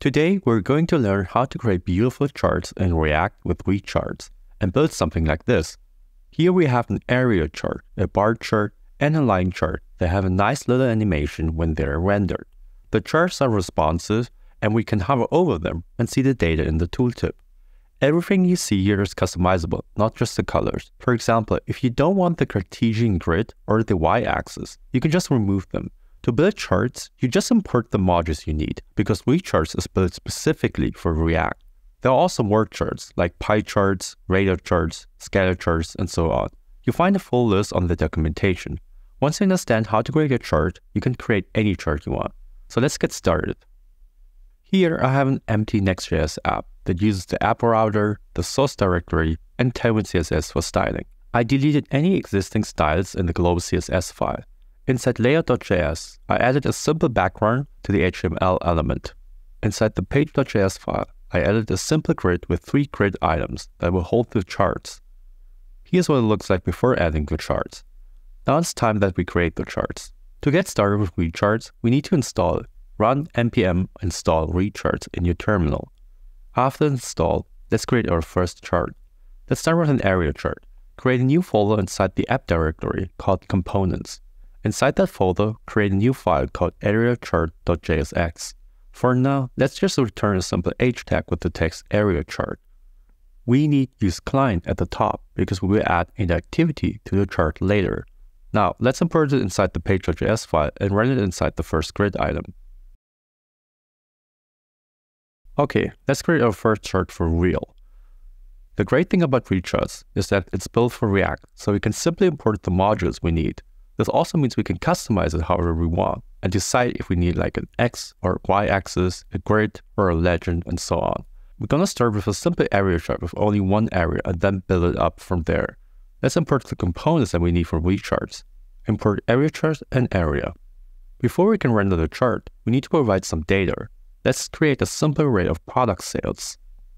Today, we're going to learn how to create beautiful charts in React with Recharts and build something like this. Here we have an area chart, a bar chart, and a line chart that have a nice little animation when they're rendered. The charts are responsive and we can hover over them and see the data in the tooltip. Everything you see here is customizable, not just the colors. For example, if you don't want the Cartesian grid or the y-axis, you can just remove them. To build charts, you just import the modules you need, because Recharts is built specifically for React. There are also more charts, like pie charts, radar charts, scatter charts, and so on. You'll find a full list on the documentation. Once you understand how to create a chart, you can create any chart you want. So let's get started. Here I have an empty Next.js app that uses the app router, the source directory, and Tailwind CSS for styling. I deleted any existing styles in the global CSS file. Inside layout.js, I added a simple background to the HTML element. Inside the page.js file, I added a simple grid with three grid items that will hold the charts. Here's what it looks like before adding the charts. Now it's time that we create the charts. To get started with Recharts, we need to install run npm install recharts in your terminal. After install, let's create our first chart. Let's start with an area chart. Create a new folder inside the app directory called components. Inside that folder, create a new file called areachart.jsx. For now, let's just return a simple h tag with the text area chart. We need use client at the top because we will add an activity to the chart later. Now, let's import it inside the page.js file and run it inside the first grid item. Okay, let's create our first chart for real. The great thing about Recharts is that it's built for React, so we can simply import the modules we need. This also means we can customize it however we want and decide if we need like an X or Y axis, a grid, or a legend, and so on. We're gonna start with a simple area chart with only one area and then build it up from there. Let's import the components that we need for Recharts. Import area chart and area. Before we can render the chart, we need to provide some data. Let's create a simple array of product sales.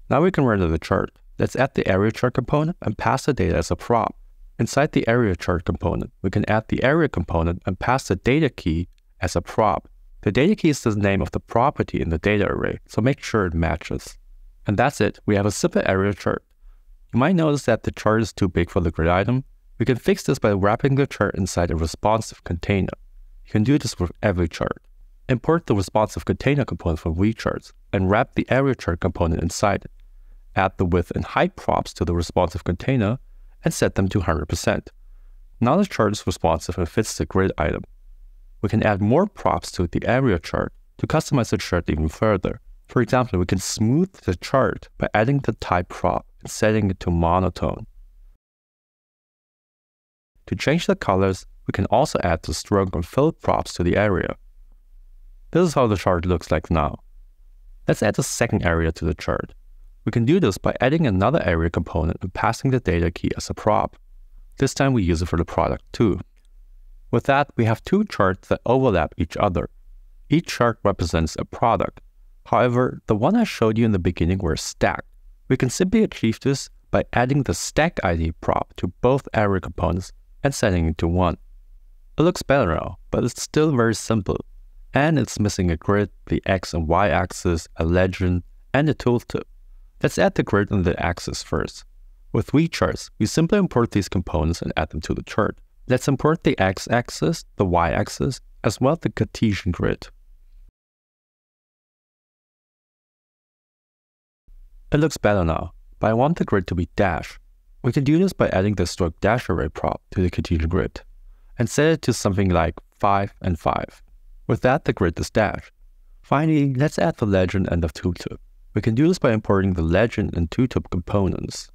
Now we can render the chart. Let's add the area chart component and pass the data as a prop. Inside the area chart component, we can add the area component and pass the data key as a prop. The data key is the name of the property in the data array, so make sure it matches. And that's it, we have a simple area chart. You might notice that the chart is too big for the grid item. We can fix this by wrapping the chart inside a responsive container. You can do this with every chart. Import the responsive container component from Recharts and wrap the area chart component inside it. Add the width and height props to the responsive container and set them to 100%. Now the chart is responsive and fits the grid item. We can add more props to the area chart to customize the chart even further. For example, we can smooth the chart by adding the type prop and setting it to monotone. To change the colors, we can also add the stroke and fill props to the area. This is how the chart looks like now. Let's add a second area to the chart. We can do this by adding another area component and passing the data key as a prop. This time we use it for the product too. With that, we have two charts that overlap each other. Each chart represents a product. However, the one I showed you in the beginning were stacked. We can simply achieve this by adding the stack ID prop to both area components and setting it to 1. It looks better now, but it's still very simple and it's missing a grid, the X and Y axis, a legend, and a tooltip. Let's add the grid and the axis first. With Recharts, we simply import these components and add them to the chart. Let's import the x-axis, the y-axis, as well as the Cartesian grid. It looks better now, but I want the grid to be dash. We can do this by adding the stroke dash array prop to the Cartesian grid and set it to something like 5 and 5. With that, the grid is dashed. Finally, let's add the legend and the tooltip. We can do this by importing the legend and tooltip components.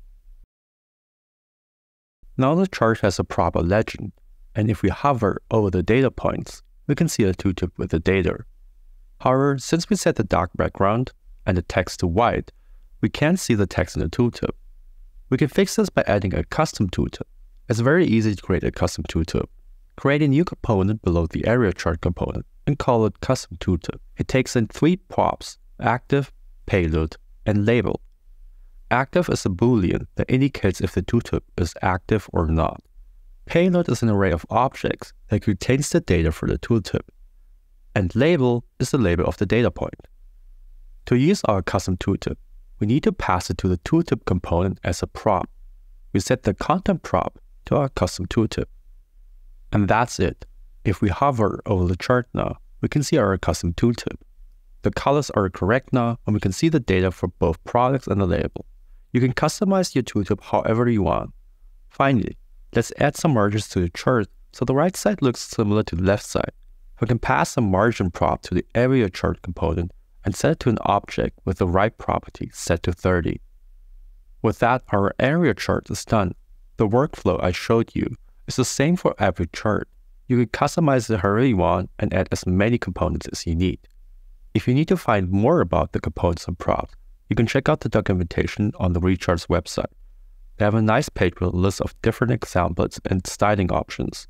Now the chart has a proper legend, and if we hover over the data points, we can see a tooltip with the data. However, since we set the dark background and the text to white, we can't see the text in the tooltip. We can fix this by adding a custom tooltip. It's very easy to create a custom tooltip. Create a new component below the area chart component and call it custom tooltip. It takes in three props, active, payload, and label. Active is a boolean that indicates if the tooltip is active or not. Payload is an array of objects that contains the data for the tooltip. And label is the label of the data point. To use our custom tooltip, we need to pass it to the tooltip component as a prop. We set the content prop to our custom tooltip. And that's it. If we hover over the chart now, we can see our custom tooltip. The colors are correct now, and we can see the data for both products and the label. You can customize your tooltip however you want. Finally, let's add some margins to the chart so the right side looks similar to the left side. We can pass a margin prop to the area chart component and set it to an object with the right property set to 30. With that, our area chart is done. The workflow I showed you is the same for every chart. You can customize it however you want and add as many components as you need. If you need to find more about the components and props, you can check out the documentation on the Recharts website. They have a nice page with a list of different examples and styling options.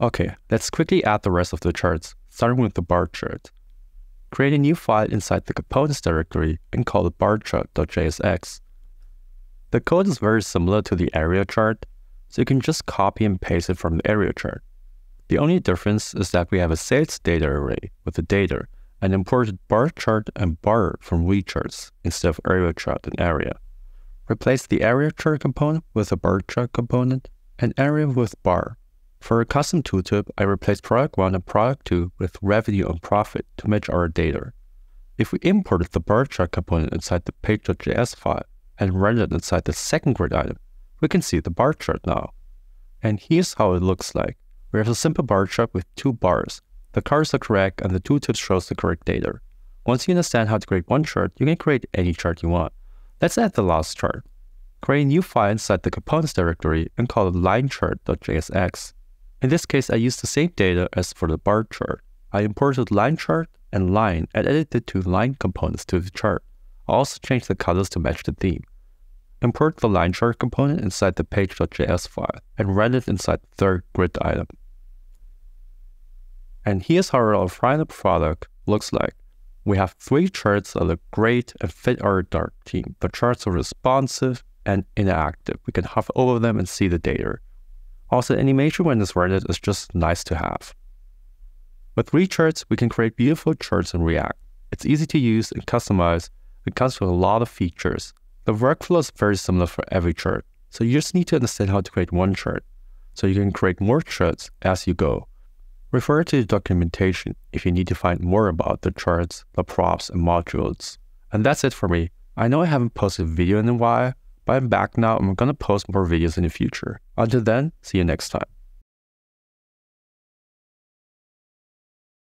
Okay, let's quickly add the rest of the charts, starting with the bar chart. Create a new file inside the components directory and call it barchart.jsx. The code is very similar to the area chart, so you can just copy and paste it from the area chart. The only difference is that we have a sales data array with the data and imported bar chart and bar from recharts instead of area chart and area. Replace the area chart component with a bar chart component and area with bar for a custom tooltip, I replaced product 1 and product 2 with revenue and profit to match our data. If we imported the bar chart component inside the page.js file and it inside the second grid item, we can see the bar chart now. And here's how it looks like. We have a simple bar chart with two bars. The colors are correct and the tooltip shows the correct data. Once you understand how to create one chart, you can create any chart you want. Let's add the last chart. Create a new file inside the components directory and call it linechart.jsx. In this case, I used the same data as for the bar chart. I imported line chart and line and added the two line components to the chart. I also changed the colors to match the theme. Import the line chart component inside the page.js file and run it inside the third grid item. And here's how our final product looks like. We have Recharts that look great and fit our dark theme. The charts are responsive and interactive. We can hover over them and see the data. Also, animation when it's rendered is just nice to have. With three charts, we can create beautiful charts in React. It's easy to use and customize. It comes with a lot of features. The workflow is very similar for every chart, so you just need to understand how to create one chart, so you can create more charts as you go. Refer to the documentation if you need to find more about the charts, the props, and modules. And that's it for me. I know I haven't posted a video in a while, but I'm back now and I'm gonna post more videos in the future. Until then, see you next time.